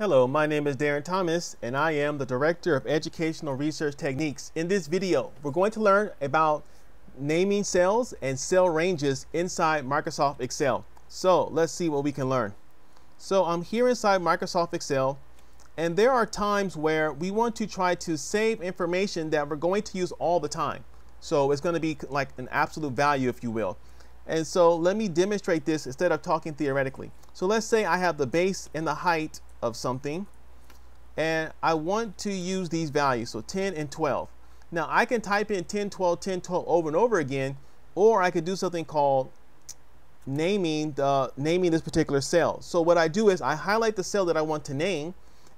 Hello, my name is Darren Thomas and I am the Director of Educational Research Techniques. In this video, we're going to learn about naming cells and cell ranges inside Microsoft Excel. So let's see what we can learn. So I'm here inside Microsoft Excel and there are times where we want to try to save information that we're going to use all the time. So it's going to be like an absolute value, if you will. And so let me demonstrate this instead of talking theoretically. So let's say I have the base and the height of something and I want to use these values, so 10 and 12. Now I can type in 10, 12, 10, 12 over and over again, or I could do something called naming the naming this particular cell. So what I do is I highlight the cell that I want to name,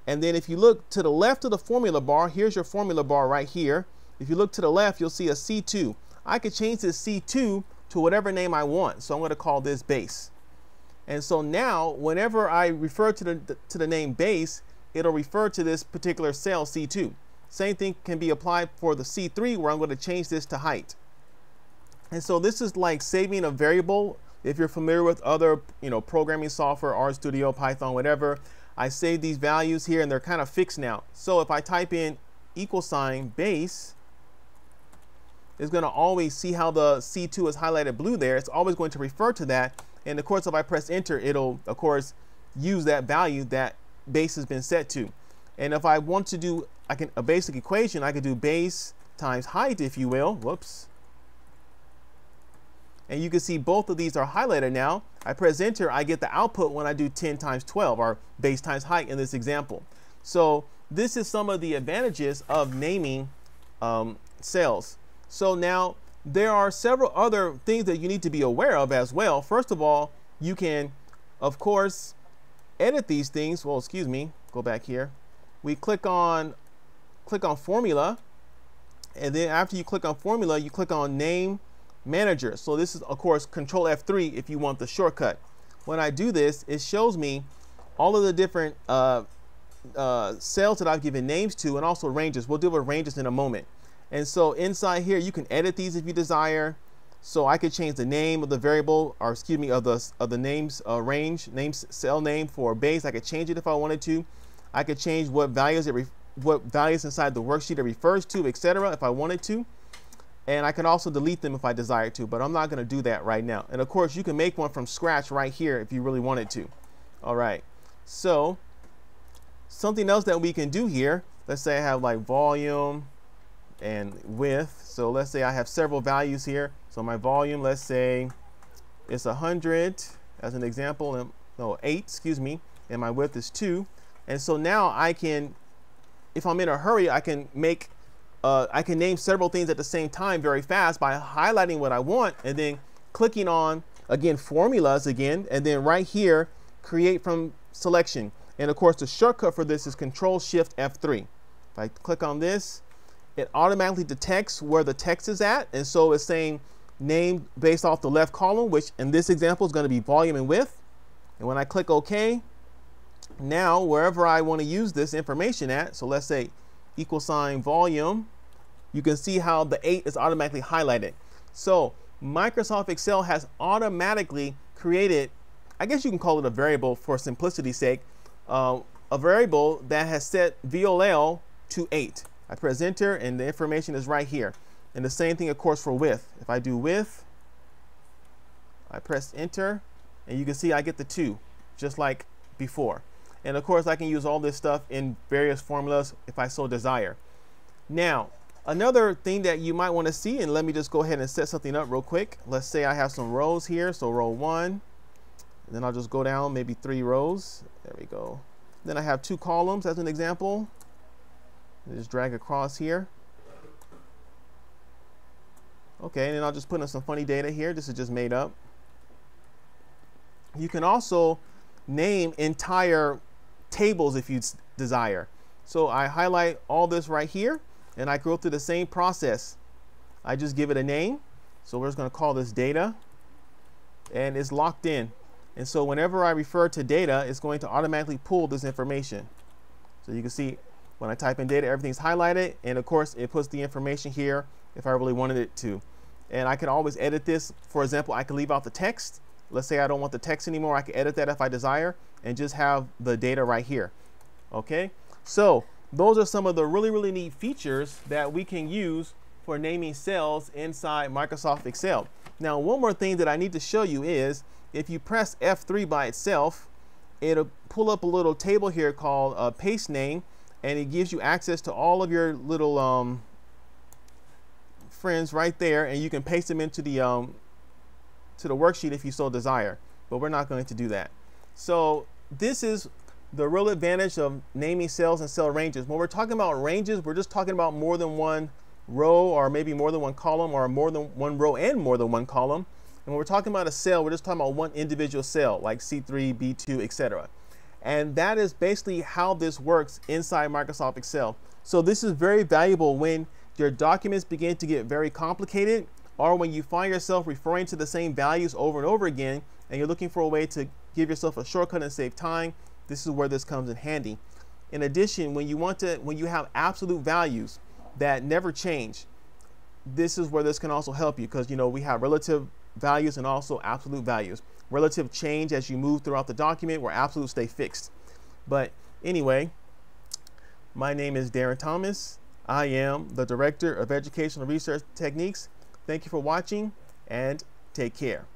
and then if you look to the left of the formula bar, here's your formula bar right here. If you look to the left, you'll see a C2. I could change this C2 to whatever name I want. So I'm going to call this base. And so now, whenever I refer to the, to the name base, it'll refer to this particular cell C2. Same thing can be applied for the C3 where I'm going to change this to height. And so this is like saving a variable. If you're familiar with other you know, programming software, RStudio, Python, whatever, I save these values here and they're kind of fixed now. So if I type in equal sign base, it's going to always see how the C2 is highlighted blue there. It's always going to refer to that and of course, if I press enter, it'll, of course, use that value that base has been set to. And if I want to do I can, a basic equation, I could do base times height, if you will. Whoops. And you can see both of these are highlighted now. I press enter, I get the output when I do 10 times 12, or base times height in this example. So this is some of the advantages of naming um, cells. So now there are several other things that you need to be aware of as well. First of all, you can, of course, edit these things. Well, excuse me, go back here. We click on, click on formula. And then after you click on formula, you click on name manager. So this is, of course, control F3 if you want the shortcut. When I do this, it shows me all of the different uh, uh, cells that I've given names to and also ranges. We'll deal with ranges in a moment. And so inside here, you can edit these if you desire. So I could change the name of the variable, or excuse me, of the of the names uh, range, names cell name for base. I could change it if I wanted to. I could change what values it what values inside the worksheet it refers to, etc. If I wanted to. And I can also delete them if I desire to, but I'm not going to do that right now. And of course, you can make one from scratch right here if you really wanted to. All right. So something else that we can do here, let's say I have like volume, and width. So let's say I have several values here. So my volume, let's say it's 100 as an example, and, no, 8, excuse me, and my width is 2. And so now I can, if I'm in a hurry, I can make, uh, I can name several things at the same time very fast by highlighting what I want and then clicking on, again, formulas again, and then right here, create from selection. And of course, the shortcut for this is Control Shift F3. If I click on this, it automatically detects where the text is at. And so it's saying name based off the left column, which in this example is going to be volume and width. And when I click OK, now wherever I want to use this information at, so let's say equal sign volume, you can see how the 8 is automatically highlighted. So Microsoft Excel has automatically created, I guess you can call it a variable for simplicity's sake, uh, a variable that has set VOL to 8. I press enter and the information is right here. And the same thing, of course, for width. If I do width, I press enter and you can see I get the two, just like before. And of course, I can use all this stuff in various formulas if I so desire. Now, another thing that you might want to see, and let me just go ahead and set something up real quick. Let's say I have some rows here. So row one, then I'll just go down maybe three rows. There we go. Then I have two columns as an example. Just drag across here. Okay, and then I'll just put in some funny data here. This is just made up. You can also name entire tables if you desire. So I highlight all this right here and I go through the same process. I just give it a name. So we're just going to call this data and it's locked in. And so whenever I refer to data, it's going to automatically pull this information. So you can see when I type in data, everything's highlighted. And of course, it puts the information here if I really wanted it to. And I can always edit this. For example, I can leave out the text. Let's say I don't want the text anymore. I can edit that if I desire and just have the data right here. Okay, so those are some of the really, really neat features that we can use for naming cells inside Microsoft Excel. Now, one more thing that I need to show you is if you press F3 by itself, it'll pull up a little table here called uh, paste name, and it gives you access to all of your little um, friends right there, and you can paste them into the um, to the worksheet if you so desire. But we're not going to do that. So this is the real advantage of naming cells and cell ranges. When we're talking about ranges, we're just talking about more than one row or maybe more than one column or more than one row and more than one column. And when we're talking about a cell, we're just talking about one individual cell like C3, B2, etc. And that is basically how this works inside Microsoft Excel. So this is very valuable when your documents begin to get very complicated or when you find yourself referring to the same values over and over again and you're looking for a way to give yourself a shortcut and save time, this is where this comes in handy. In addition, when you want to, when you have absolute values that never change, this is where this can also help you because you know we have relative values and also absolute values. Relative change as you move throughout the document where absolute stay fixed. But anyway, my name is Darren Thomas. I am the Director of Educational Research Techniques. Thank you for watching and take care.